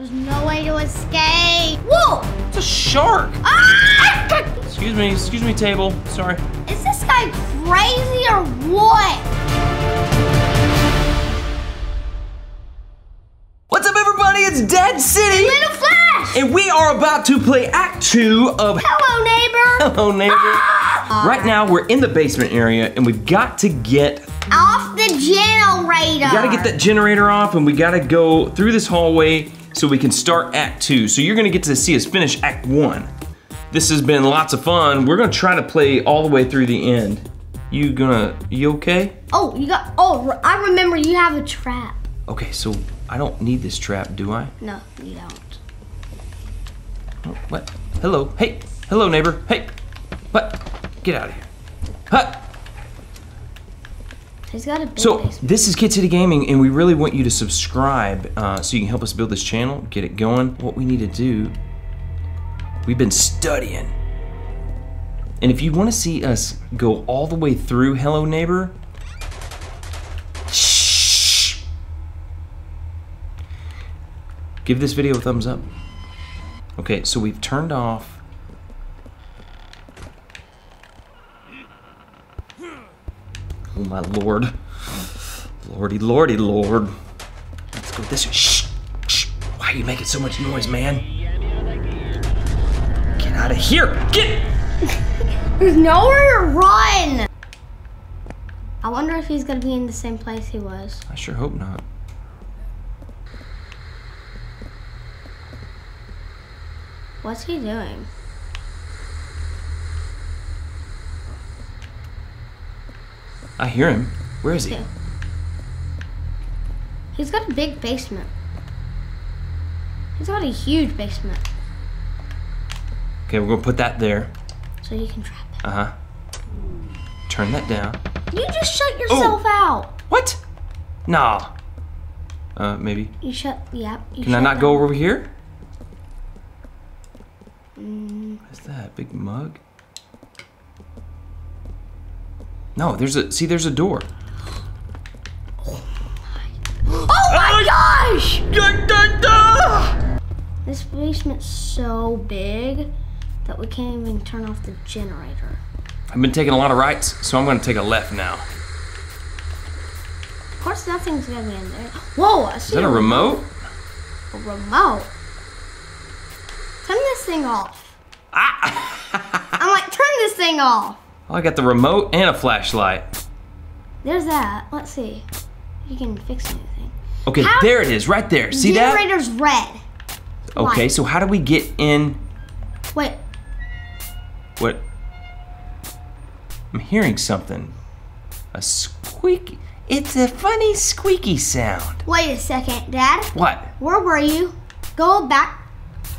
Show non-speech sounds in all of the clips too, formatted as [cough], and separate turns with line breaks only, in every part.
There's no way to escape. Whoa!
It's a shark.
Ah!
Excuse me, excuse me, table. Sorry.
Is this guy crazy or what?
What's up, everybody? It's Dad City.
Little Flash!
And we are about to play Act 2 of
Hello, neighbor! [laughs]
Hello Neighbor. Right now, we're in the basement area, and we've got to get
Off the generator!
We gotta get that generator off and we gotta go through this hallway so we can start Act 2. So you're gonna get to see us finish Act 1. This has been lots of fun. We're gonna try to play all the way through the end. You gonna, you okay?
Oh, you got. Oh, I remember you have a trap.
Okay, so I don't need this trap, do I?
No, you don't.
Oh, What? Hello, hey, hello neighbor, hey. What? Get out of here. Huh.
He's got a big
So
basement.
this is Kid City Gaming, and we really want you to subscribe uh, so you can help us build this channel, get it going. What we need to do, we've been studying, and if you want to see us go all the way through Hello Neighbor, shh, give this video a thumbs up. Okay, so we've turned off. Oh my lord. Lordy, lordy, lord. Let's go this way. Shh, shh. Why are you making so much noise, man? Get out of here. Get!
There's nowhere to run! I wonder if he's gonna be in the same place he was.
I sure hope not.
What's he doing?
I hear him. Where is he?
Yeah. He's got a big basement. He's got a huge basement,
Okay, we're gonna put that there.
so you can trap him.
Uh huh. Turn that down.
You just shut yourself out.
What? Nah. Uh, maybe.
You shut. Yeah. You
Can I
shut
not go over here?
Mm,
What is that? Big mug? No, there's a. See, there's a door.
oh my gosh! This basement's so big that we can't even turn off the generator.
I've been taking a lot of rights, so I'm gonna take a left now.
Of course, nothing's gonna be in there. Whoa! I
Is that a remote?
A remote. Turn this thing off.
Ah! [laughs]
I'm like, turn this thing off.
Oh, I got the remote and a flashlight.
There's that. Let's see. You can fix anything.
Okay,
How-
there it is, right there. See that?
Generator's red.
Okay,
Why?
so how do we get in?
Wait,
What? I'm hearing something. A squeak. It's a funny squeaky sound.
wait a second, Dad.
What?
Where were you? Go back.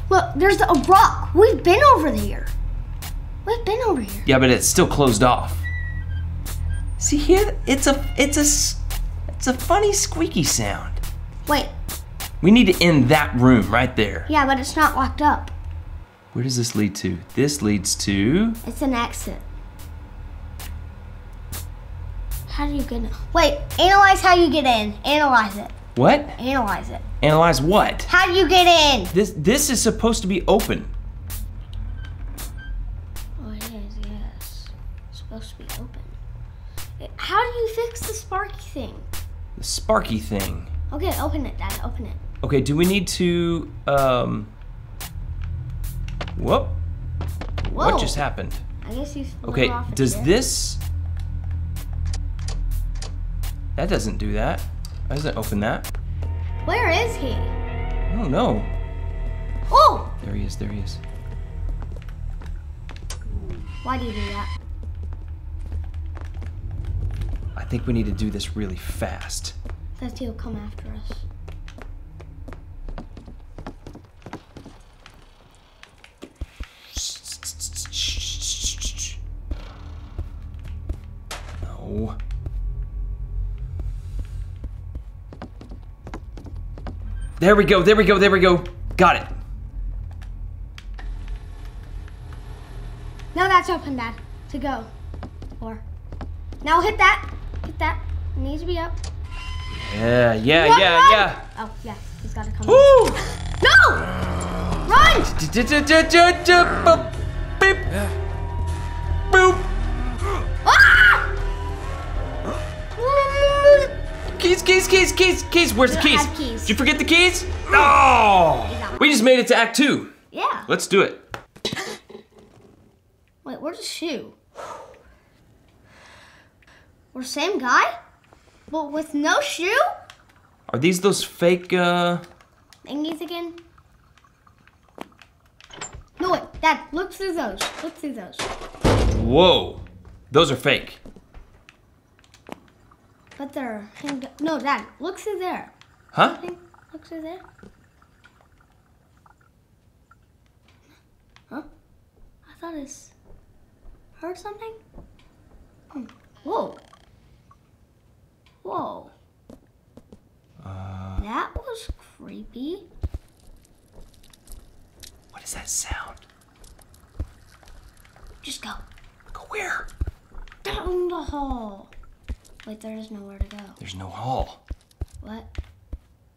Look, there's a rock. We've been over here. We've been over here.
Yeah, but it's still closed off. See here? It's a it's a it's a funny squeaky sound.
Wait,
We need to end that room right there.
yeah, but it's not locked up.
Where does this lead to? This leads to
It's an exit. How do you get in? Wait, analyze how you get in. Analyze it.
what?
Analyze it.
Analyze what?
How do you get in?
This this is supposed to be open.
Fix the sparky thing?
The sparky thing.
Okay, open it, Dad. Open it.
Okay, do we need to um Whoop.
Whoa.
What just happened?
I guess you.
Okay,
off
does this That doesn't do that. That doesn't open that.
Where is he?
I don't know.
Oh!
There he is, there he is.
Why do you do that?
I think we need to do this really fast.
Because he'll come after us.
No. There we go, there we go, there we go. Got it.
No, that's open, Dad. To go. Or. Now hit that. Hit that. To be up.
Yeah, yeah,
Run,
yeah,
run!
yeah.
Oh, yeah. He's got to come.
Woo!
No!
Boop. Beep. Boop. Keys, keys, keys, keys, keys. Where's the keys?
keys.
Did you forget the keys? No. We just made it to Act Two.
Yeah.
Let's do it.
Wait, where's the shoe? We're same guy? But with no shoe?
Are these those fake? uh...
Thingies again? No, wait, Dad, look through those. Look through those.
Whoa, those are fake.
But they're. No, Dad, look through there.
Huh?
Look through there. Huh? I thought it's. Heard something? Hmm. Whoa. Whoa.
Uh,
That was creepy.
what is that sound?
Just go.
Go where?
Down the hall. Wait, there is nowhere to go.
There's no hall.
What?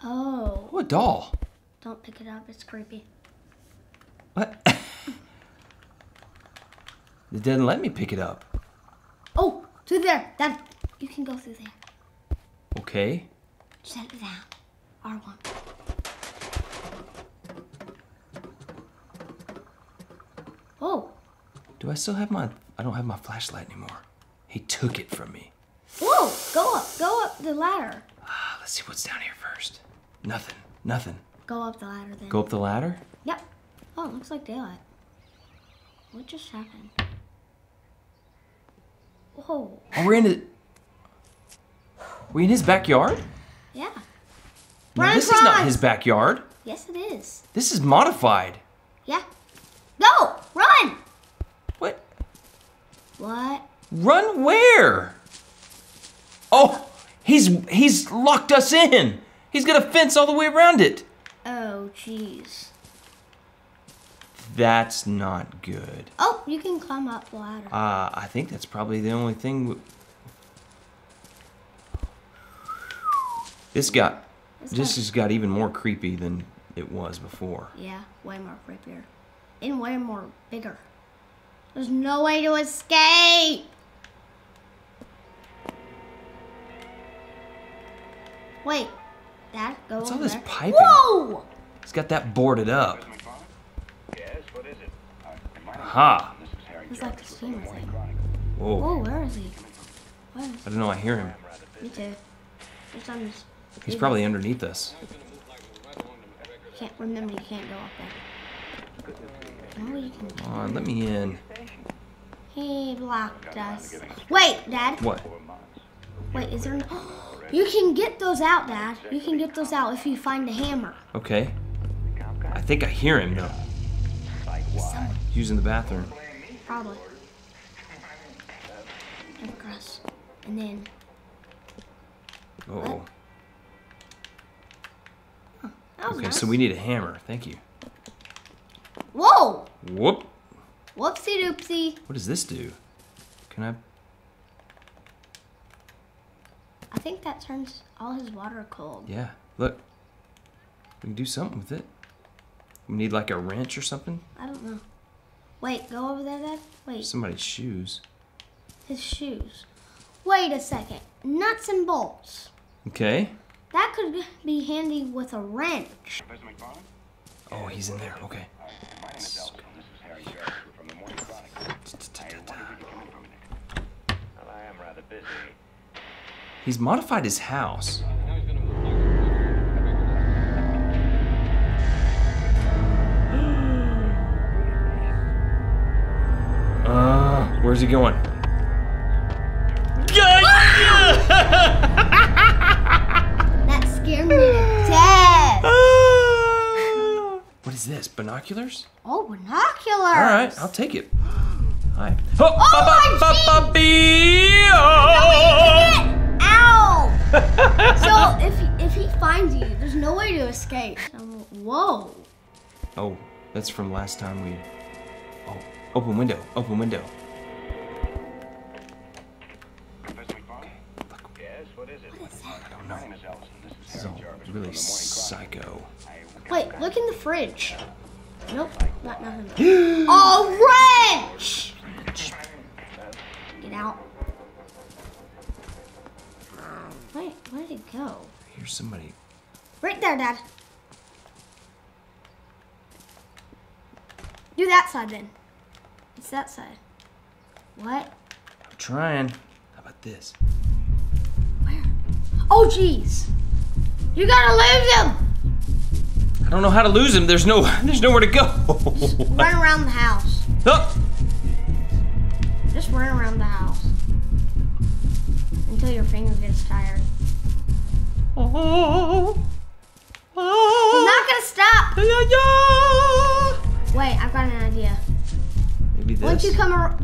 Oh.
Oh, a doll.
Don't pick it up, it's creepy.
What? [laughs] it didn't let me pick it up.
Oh, through there. Dad, you can go through there.
Okay.
Set it down. R1. Whoa.
Do I still have my? I don't have my flashlight anymore. He took it from me.
Whoa. Go up. Go up the ladder.
Ah, let's see what's down here first. Nothing. Nothing.
Go up the ladder then.
Go up the ladder.
Yep. Oh, it looks like daylight. What just happened? Whoa.
Oh, we're in it. We in his backyard?
Yeah.
No, this is not his backyard.
Yes, it is.
This is modified.
Yeah. Go! Run!
What?
What?
Run where? Oh, he's he's locked us in. He's got a fence all the way around it.
Oh, jeez.
That's not good.
Oh, you can climb up the ladder.
Uh, I think that's probably the only thing. This got
This
this
got-
has got even more creepy than it was before.
Yeah, way more creepier. And way more bigger. There's no way to escape! Wait, Dad, go
What's
over
all this
there.
piping?
Whoa!
He's got that boarded up.
Yes, what is it? Uh,
Ha!
This
It's like a
from
steamer thing.
Whoa!
Whoa, where is he? Where is
I don't know. I hear him.
Me too. There's on this-
He's probably underneath us.
Can't remember you can't go up there. No, you can.
Come on, let me in.
He blocked us. Wait, Dad.
What?
Wait, is there? No... [gasps] You can get those out, Dad. You can get those out if you find a hammer.
Okay. I think I hear him though.
Someone,
Using the bathroom.
probably. And across, and then.
Oh.
That was Oh,
okay,
nice.
so we need a hammer. Thank you.
Whoa!
Whoop.
Whoopsie doopsie.
What does this do? Can I?
I think that turns all his water cold.
Yeah. Look. We can do something with it. We need like a wrench or something.
I don't know. Wait, go over there, Dad. Wait,
Somebody's shoes.
his shoes. Wait a second. Nuts and bolts.
Okay.
That could be handy with a wrench.
Oh, he's in there. Okay.
My name is Elton. This is Harry Jarvis from the Morning Chronicle. I wonder if you could come in for a minute. Well, I am rather busy.
He's modified his house. [gasps] Uh, where's he going? [laughs]
That scared me to death. [gasps]
what is this? Binoculars?
Oh, binoculars.
All right, I'll take it. [gasps] Hi. Oh,
my
ba- ba- ba- bee- oh.
Ow! [laughs] so if he, if he finds you, there's no way to escape. Um, whoa.
Oh, that's from last time we. Oh, open window. Open window. Really
from the Morning Chronicle.
psycho.
Wait, look in the fridge. Nope, not nothing. [gasps] oh, wrench! Get out. Wait, where did it go?
Here's somebody.
Right there, Dad. Do that side then. It's that side. What?
I'm trying. How about this?
Where? Oh, jeez. You gotta lose him.
I don't know how to lose him. There's no. [laughs] There's nowhere to go.
Run around the house.
Oh!
Just run around the house. Until your finger gets tired.
Oh. Oh.
He's not gonna stop.
Yeah, yeah.
Wait, I've got an idea.
Maybe this.
Once you come around.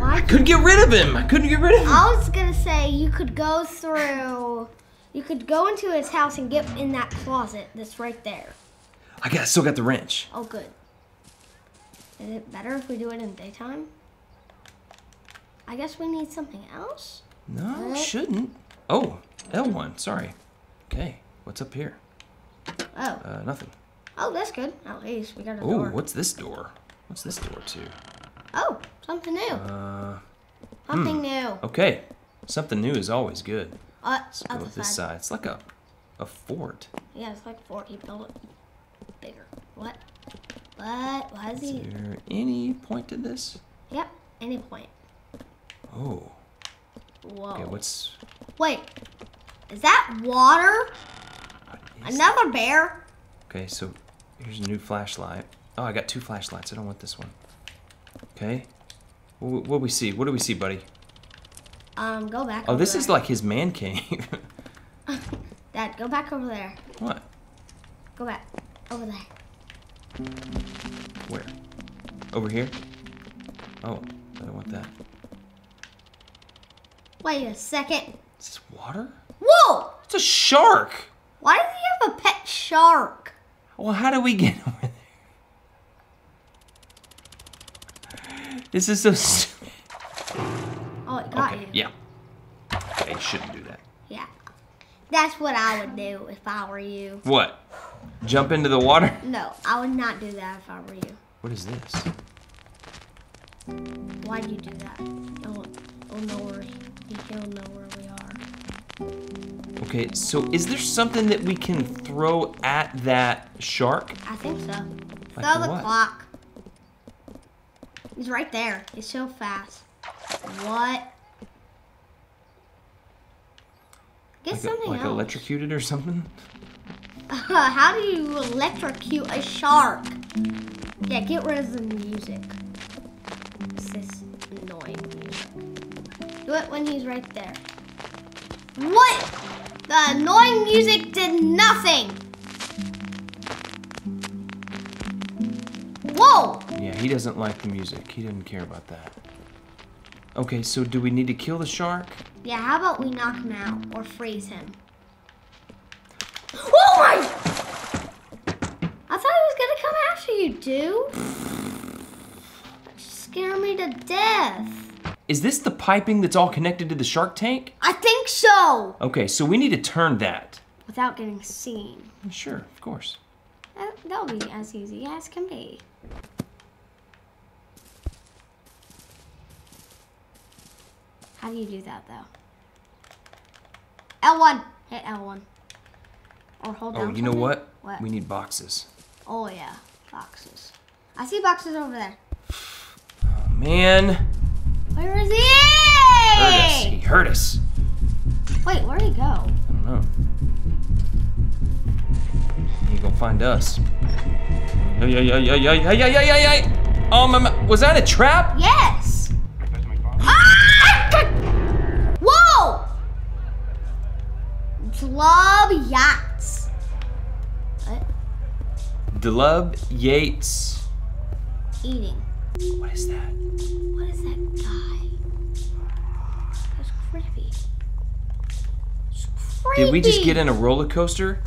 Why?
Couldn't get rid of him. I couldn't get rid of him.
I was gonna say you could go through. You could go into his house and get in that closet that's right there.
I got. Still got the wrench.
Oh, good. Is it better if we do it in daytime? I guess we need something else.
No, shouldn't. Oh, L1. Sorry. Okay. What's up here?
Oh,
Uh, nothing.
oh, that's good. At least we got a
Oh,
door.
what's this door? What's this door to?
Oh, something new.
Uh,
something new.
okay. Something new is always good.
Uh,
Let's go
other
this
side.
side. It's like a, a fort.
Yeah, it's like a Fort. He built it bigger. What? What? Why is
Is
he?
there any point to this?
Yep. Any point.
Oh.
Whoa.
Okay, what's...
Wait. Is that water?
is-
Another bear?
Okay, so here's a new flashlight. Oh, I got two flashlights. I don't want this one. Okay. What, what do we see? What do we see, buddy?
Um, go back.
Oh, this is like his man cave. [laughs]
Dad, go back over there.
what?
Go back. Over there.
Where? Over here? Oh, I don't want that.
Wait a second.
Is this water?
Whoa!
It's a shark!
Why does he have a pet shark?
Well, how do we get [laughs] over there? This is so [laughs] stupid.
Oh, it got
Okay,
you.
yeah. Okay, you shouldn't do that.
Yeah. That's what I would do if I were you.
What? Jump into the water? [laughs]
No, I would not do that if I were you.
What is this?
Why'd you do that? You'll, you'll know where you'll know where we are.
Okay, so is there something that we can throw at that shark?
I think so.
Like
Throw the
what?
clock. He's right there. He's so fast. What? Get
Like,
something
like
else.
electrocuted or something? [laughs]
How do you electrocute a shark? Yeah, get rid of the music. It's this annoying music. Do it when he's right there. What? The annoying music did nothing. Whoa!
Yeah, he doesn't like the music. He doesn't care about that. Okay, so do we need to kill the shark?
Yeah, how about we knock him out or freeze him? [gasps] Oh my! I thought he was gonna come after you, dude. Scare me to death.
Is this the piping that's all connected to the shark tank?
I think so.
Okay, so we need to turn that.
Without getting seen.
Sure, of course.
That, that'll be as easy as can be. How do you do that though? L1. Hit L1. Or hold
Oh,
down.
you know what?
What?
We need boxes.
Oh yeah, boxes. I see boxes over there.
Oh, man.
Where is he?
Hurt us. He hurt us.
Wait, where'd he go?
I don't know. He gonna find us. Yeah, yeah, yeah, yeah, yeah, yeah, yeah, yeah, yeah. Oh, my, my, was that a trap?
Yes. Club yachts. What?
Dlub Yates.
Eating.
What is that?
What is that guy? That's creepy. It's creepy.
Did we just get in a roller coaster?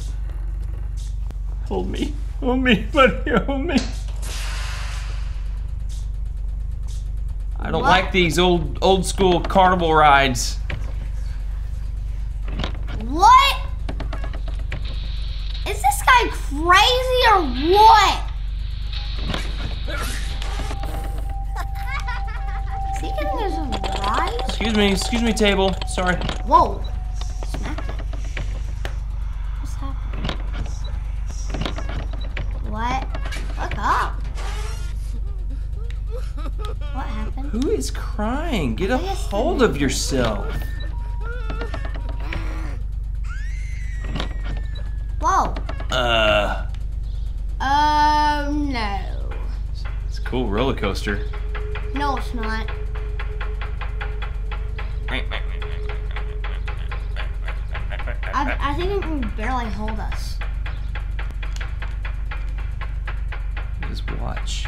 Hold me. Hold me, buddy. Hold me. I don't
What?
like these old old school carnival rides.
What? Is this guy crazy or what? [laughs] Is he us a ride?
Excuse me, excuse me, table. Sorry.
Whoa. Smack. What's happening? What? Look up. What happened?
Who is crying? Get a hold of yourself. Cool roller coaster.
No, it's not. I, I think it can barely hold us.
Just watch.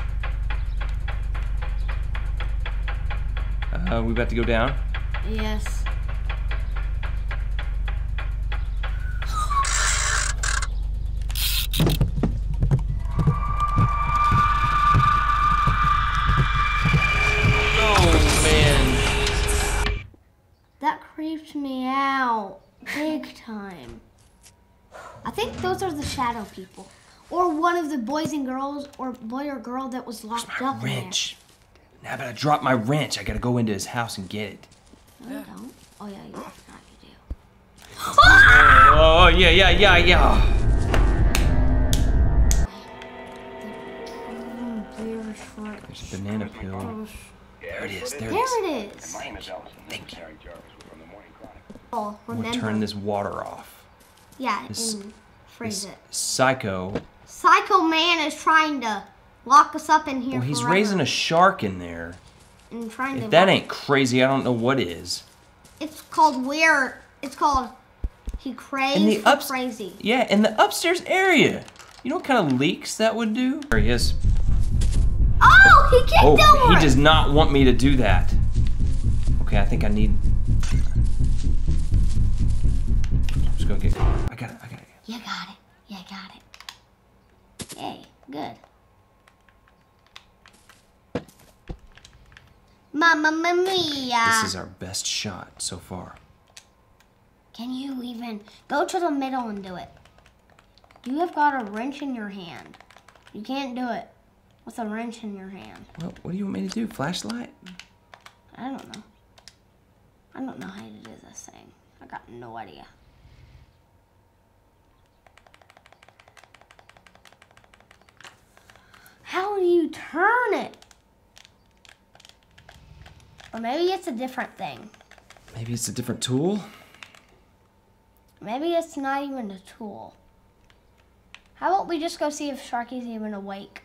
Uh, we about to go down.
Yes. Time. I think those are the shadow people. Or one of the boys and girls, or boy or girl that was locked
My
up
wrench. Now that I gotta my wrench. I gotta go into his house and get it.
in there. No, don't. Oh, yeah, you forgot you do.
Oh yeah, yeah, yeah, yeah.
There's
a banana peel. There it is. There it is.
There it is.
My name is Ellison. Thank you. Harry Jarvis. We're from the Morning
Oh,
We'll turn this water off.
Yeah,
this-
and freeze it.
psycho.
Psycho Man is trying to lock us up in here
Well, he's
forever
raising a shark in there.
and trying to.
If that ain't crazy, I don't know what is.
It's called where. It's called. He craves
the ups-
crazy.
Yeah, in the upstairs area. You know what kind of leaks that would do? There he is.
Oh, he kicked
Oh,
over.
he does not want me to do that. Okay, I think I need. Just gonna get. I got it. I got it.
You got it. You got it. Yay, good. Mamma mia.
This is our best shot so far.
Can you even go to the middle and do it? You have got a wrench in your hand. You can't do it with a wrench in your hand.
Well, what do you want me to do? Flashlight?
I don't know. I don't know how to do this thing. I got no idea. How do you turn it? Or maybe it's a different thing.
Maybe it's a different tool.
Maybe it's not even a tool. How about we just go see if Sharky's even awake?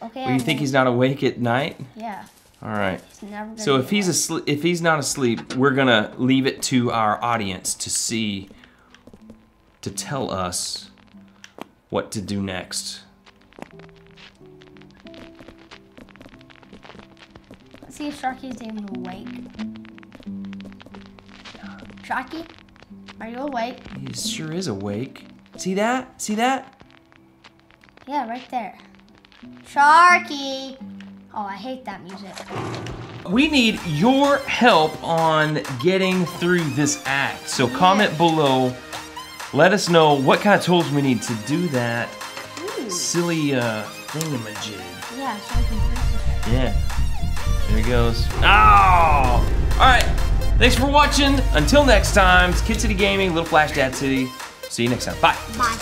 Okay.
Well, you think he's not awake at night?
Yeah.
All right.
He's never gonna
So if he's asleep, if he's not asleep, we're gonna leave it to our audience to see, to tell us what to do next.
See if Sharky's even awake. Sharky, are you awake?
He sure is awake. See that? See that?
Yeah, right there. Sharky! Oh, I hate that music.
We need your help on getting through this act. So comment below. Let us know what kind of tools we need to do that
Ooh.
silly uh, thingamajig.
Yeah, so I can.
Yeah. He goes. Oh! Alright. Thanks for watching. Until next time, it's Kid City Gaming, Little Flash Dad City. See you next time. Bye.
Bye.